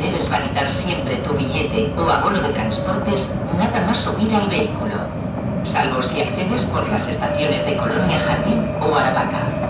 debes validar siempre tu billete o abono de transportes nada más subir al vehículo, salvo si accedes por las estaciones de Colonia Jardín o Aravaca.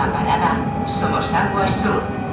Próxima parada, Somos Aguas Sur.